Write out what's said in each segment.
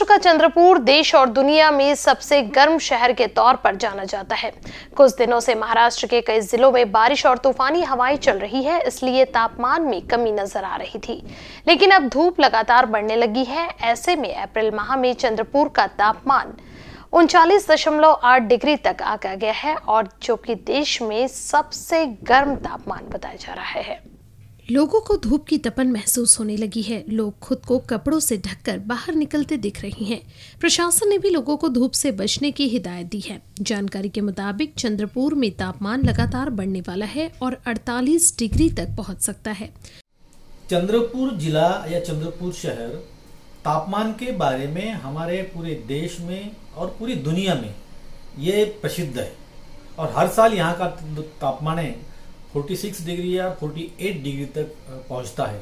महाराष्ट्र का चंद्रपुर देश और दुनिया में सबसे गर्म शहर के तौर पर जाना जाता है। कुछ दिनों से महाराष्ट्र के कई जिलों में बारिश और तूफानी हवाएँ चल रही है, इसलिए तापमान में कमी नज़र आ रही थी। लेकिन अब धूप लगातार बढ़ने लगी है। ऐसे में अप्रैल माह में चंद्रपुर का तापमान उनचालीस दशमलव आठ डिग्री तक आ गया है और जो कि देश में सबसे गर्म तापमान बताया जा रहा है। लोगों को धूप की तपन महसूस होने लगी है। लोग खुद को कपड़ों से ढककर बाहर निकलते दिख रहे हैं। प्रशासन ने भी लोगों को धूप से बचने की हिदायत दी है। जानकारी के मुताबिक चंद्रपुर में तापमान लगातार बढ़ने वाला है और 48 डिग्री तक पहुँच सकता है। चंद्रपुर जिला या चंद्रपुर शहर तापमान के बारे में हमारे पूरे देश में और पूरी दुनिया में ये प्रसिद्ध है। और हर साल यहाँ का तापमान 46 डिग्री या 48 डिग्री तक पहुँचता है।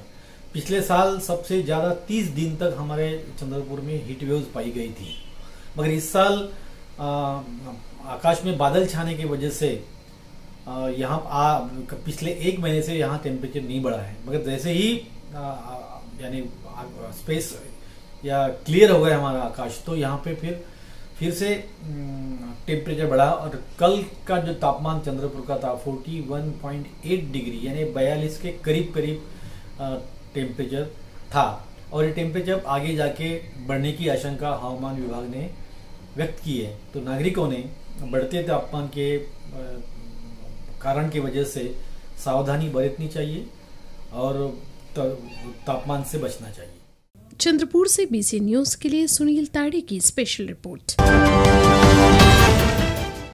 पिछले साल सबसे ज़्यादा 30 दिन तक हमारे चंद्रपुर में हीट वेव्स पाई गई थी। मगर इस साल आकाश में बादल छाने की वजह से यहाँ पिछले एक महीने से यहाँ टेम्परेचर नहीं बढ़ा है। मगर जैसे ही यानी स्पेस या क्लियर हो गया हमारा आकाश तो यहाँ पे फिर फिर से टेम्परेचर बढ़ा और कल का जो तापमान चंद्रपुर का था 41.8 डिग्री यानी 42 के करीब करीब टेम्परेचर था। और ये टेम्परेचर आगे जाके बढ़ने की आशंका हवामान विभाग ने व्यक्त की है। तो नागरिकों ने बढ़ते तापमान के कारण की वजह से सावधानी बरतनी चाहिए और तापमान से बचना चाहिए। चंद्रपुर से बीसी न्यूज़ के लिए सुनील ताड़े की स्पेशल रिपोर्ट